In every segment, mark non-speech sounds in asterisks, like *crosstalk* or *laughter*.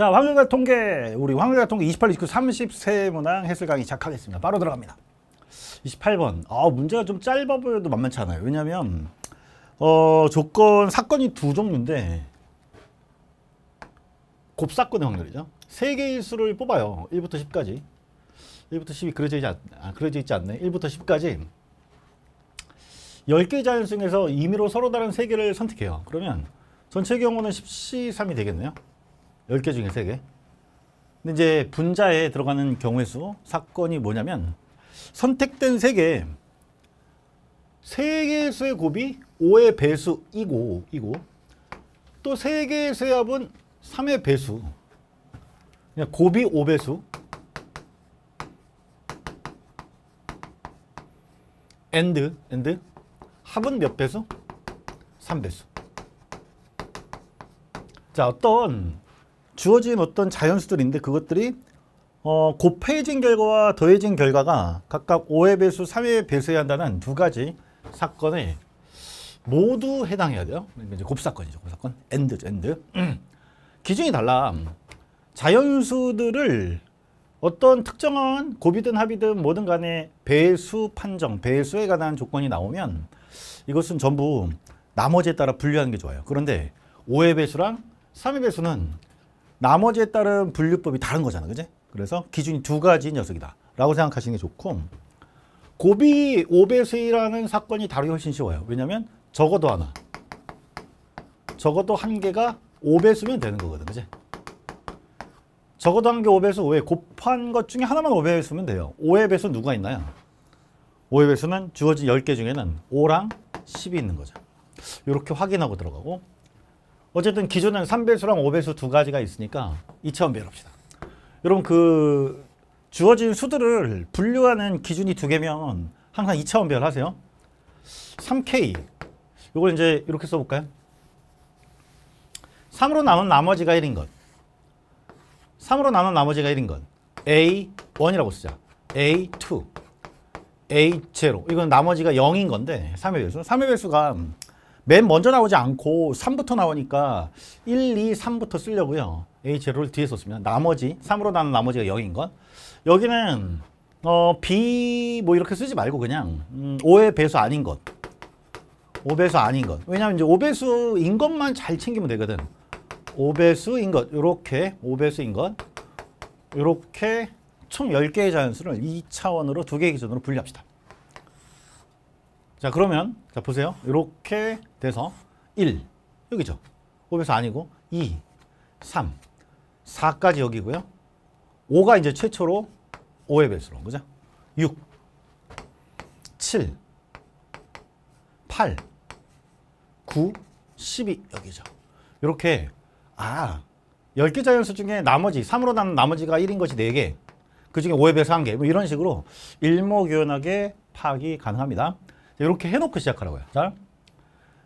자, 확률과 통계. 우리 확률과 통계 28, 29, 30세 문항 해설 강의 시작하겠습니다. 바로 들어갑니다. 28번. 아, 문제가 좀 짧아 보여도 만만치 않아요. 왜냐면 어, 조건 사건이 두 종류인데 곱사건의 확률이죠. 세 개의 수를 뽑아요. 1부터 10까지. 1부터 10이 그려져 있지, 않, 아, 그려져 있지 않네. 1부터 10까지 10개 자연 중에서 임의로 서로 다른 세 개를 선택해요. 그러면 전체 경우는 10C3이 되겠네요. 10개 중에 3개. 근데 이제 분자에 들어가는 경우의 수, 사건이 뭐냐면 선택된 3개, 3개의 수의 곱이 5의 배수이고, 이고, 또 3개의 수의 합은 3의 배수. 그냥 곱이 5배수, and, and, 합은 몇 배수? 3배수. 자, 어떤 주어진 어떤 자연수들인데 그것들이 어, 곱해진 결과와 더해진 결과가 각각 5의 배수, 3의 배수해야 한다는 두 가지 사건에 모두 해당해야 돼요. 그러니까 이제 곱사건이죠. 곱사건. and, and. *clears throat* 기준이 달라. 자연수들을 어떤 특정한 곱이든 합이든 뭐든 간에 배수 판정, 배수에 관한 조건이 나오면 이것은 전부 나머지에 따라 분류하는 게 좋아요. 그런데 5의 배수랑 3의 배수는 나머지에 따른 분류법이 다른 거잖아. 그지? 그래서 기준이 두 가지 녀석이다. 라고 생각하시는 게 좋고 곱이 5배수라는 사건이 다루기 훨씬 쉬워요. 왜냐면 적어도 하나. 적어도 한 개가 5배수면 되는 거거든. 그지? 적어도 한개 5배수 5에 곱한 것 중에 하나만 5배수면 돼요. 5의 배수 누가 있나요? 5의 배수는 주어진 10개 중에는 5랑 10이 있는 거죠. 이렇게 확인하고 들어가고 어쨌든 기존은 3배수랑 5배수 두 가지가 있으니까 2차원 배합시다. 여러분 그 주어진 수들을 분류하는 기준이 두 개면 항상 2차원 배열 하세요. 3K 이걸 이제 이렇게 써볼까요? 3으로 남은 나머지가 1인 것. 3으로 남은 나머지가 1인 것. A1이라고 쓰자. A2 A0 이건 나머지가 0인 건데 3의 배수. 3의 배수가 맨 먼저 나오지 않고 3부터 나오니까 1, 2, 3부터 쓰려고요. A0를 뒤에 썼으면 나머지 3으로 나는 나머지가 0인 건. 여기는 어, B 뭐 이렇게 쓰지 말고 그냥 음, 5의 배수 아닌 것. 5배수 아닌 것. 왜냐하면 이제 5배수인 것만 잘 챙기면 되거든. 5배수인 것. 이렇게 5배수인 것. 이렇게 총 10개의 자연수를 2차원으로 두개 기준으로 분리합시다. 자 그러면 자 보세요. 이렇게 돼서 1 여기죠. 5배수 아니고 2, 3, 4까지 여기고요. 5가 이제 최초로 5의 배수로 그죠? 6, 7, 8, 9, 12 여기죠. 이렇게 아 10개 자연수 중에 나머지 3으로 나는 나머지가 1인 것이 4개 그 중에 5의 배수 1개 뭐 이런 식으로 일목요연하게 파악이 가능합니다. 이렇게 해놓고 시작하라고요. 자,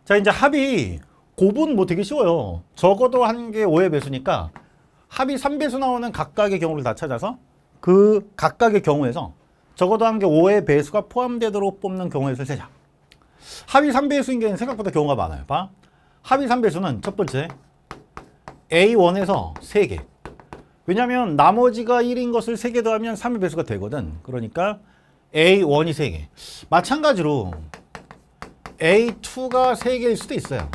자 이제 합이 곱은 뭐 되게 쉬워요. 적어도 한 개 5의 배수니까 합이 3배수 나오는 각각의 경우를 다 찾아서 그 각각의 경우에서 적어도 한 개 5의 배수가 포함되도록 뽑는 수를 세자. 합이 3배수인 게 생각보다 경우가 많아요. 봐. 합이 3배수는 첫 번째 A1에서 3개. 왜냐하면 나머지가 1인 것을 3개 더하면 3의 배수가 되거든. 그러니까 A1이 3개. 마찬가지로 A2가 3개일 수도 있어요.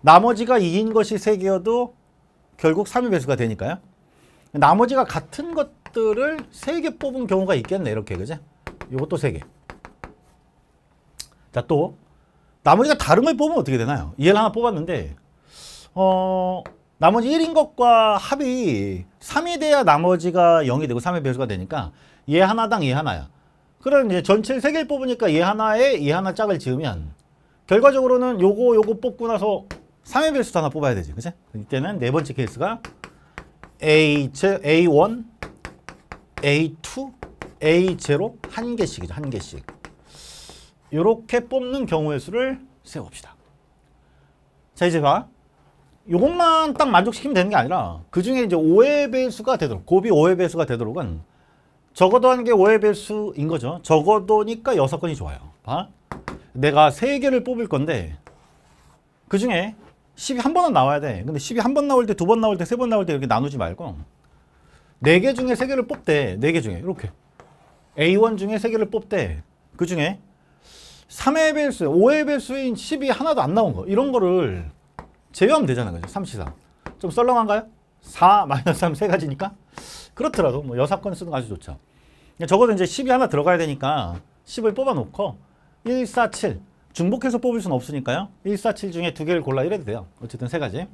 나머지가 2인 것이 3개여도 결국 3의 배수가 되니까요. 나머지가 같은 것들을 3개 뽑은 경우가 있겠네. 이렇게 그죠? 이것도 3개. 자, 또 나머지가 다른 걸 뽑으면 어떻게 되나요? 얘를 하나 뽑았는데 어, 나머지 1인 것과 합이 3이 돼야 나머지가 0이 되고 3의 배수가 되니까 얘 하나당 얘 하나야. 그럼 이제 전체 세 개를 뽑으니까 얘 하나에 얘 하나 짝을 지으면 결과적으로는 요거 요거 뽑고 나서 3의 배수도 하나 뽑아야 되지. 그치? 이때는 네 번째 케이스가 A, A1, A2, A0 한 개씩이죠. 한 개씩. 이렇게 뽑는 경우의 수를 세봅시다. 자, 이제 봐. 요것만 딱 만족시키면 되는 게 아니라 그 중에 이제 5의 배수가 되도록, 곱이 5의 배수가 되도록은 적어도 한 개 5의 배수인 거죠. 적어도니까 6건이 좋아요. 봐. 내가 3개를 뽑을 건데 그 중에 10이 한 번은 나와야 돼. 근데 10이 한 번 나올 때, 두 번 나올 때, 세 번 나올 때 이렇게 나누지 말고 네개 중에 세 개를 뽑되 네개 중에 이렇게 A1 중에 세 개를 뽑되 그 중에 3의 배수, 5의 배수인 10이 하나도 안 나온 거 이런 거를 제외하면 되잖아요. 그죠? 3C3. 좀 썰렁한가요? 4 마이너스 3세 가지니까 그렇더라도 뭐 여사건 쓰는 거 아주 좋죠. 그러니까 적어도 이제 10이 하나 들어가야 되니까 10을 뽑아 놓고 1, 4, 7 중복해서 뽑을 수는 없으니까요. 1, 4, 7 중에 두 개를 골라 이래도 돼요. 어쨌든 세 가지.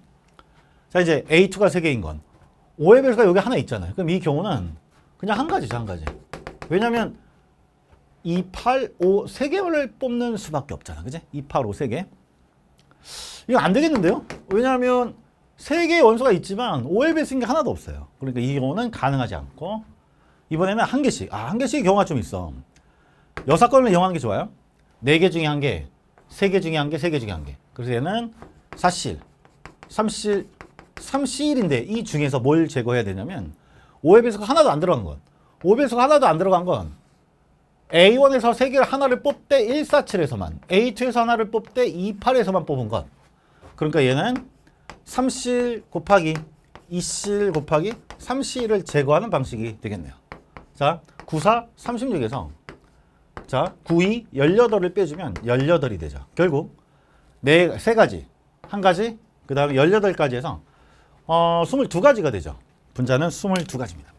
자 이제 A2가 세 개인 건 5의 배수가 여기 하나 있잖아요. 그럼 이 경우는 그냥 한 가지죠, 한 가지. 왜냐면 2, 8, 5 세 개를 뽑는 수밖에 없잖아. 그지? 2, 8, 5 세 개. 이거 안 되겠는데요? 왜냐하면 세 개의 원소가 있지만 5의 배수인 게 하나도 없어요. 그러니까 이 경우는 가능하지 않고 이번에는 한 개씩. 아, 한 개씩의 경우가 좀 있어. 여섯 건을 이용하는 게 좋아요. 네 개 중에 한 개, 세 개 중에 한 개, 세 개 중에 한 개. 그래서 얘는 4실, 3실, 3실인데 이 중에서 뭘 제거해야 되냐면 5의 배수가 하나도 안 들어간 건 5의 배수가 하나도 안 들어간 건 A1에서 세 개를 하나를 뽑되 147에서만 A2에서 하나를 뽑되 28에서만 뽑은 것 그러니까 얘는 3실 곱하기 2실 곱하기 3실을 제거하는 방식이 되겠네요. 자 94, 36에서 자 92, 18을 빼주면 18이 되죠. 결국 네, 세 가지 한 가지 그 다음에 18가지 해서 어, 22가지가 되죠. 분자는 22가지입니다.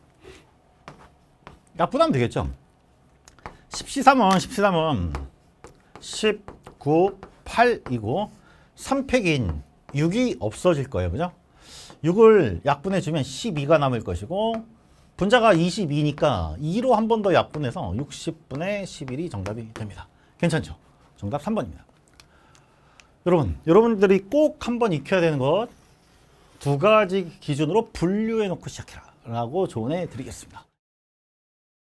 약분하면 되겠죠? 10C3은 10C3은 19, 8이고 3팩인 6이 없어질 거예요. 그죠? 6을 약분해 주면 12가 남을 것이고 분자가 22니까 2로 한 번 더 약분해서 60분의 11이 정답이 됩니다. 괜찮죠? 정답 3번입니다. 여러분, 여러분들이 꼭 한 번 익혀야 되는 것 두 가지 기준으로 분류해 놓고 시작해라 라고 조언해 드리겠습니다.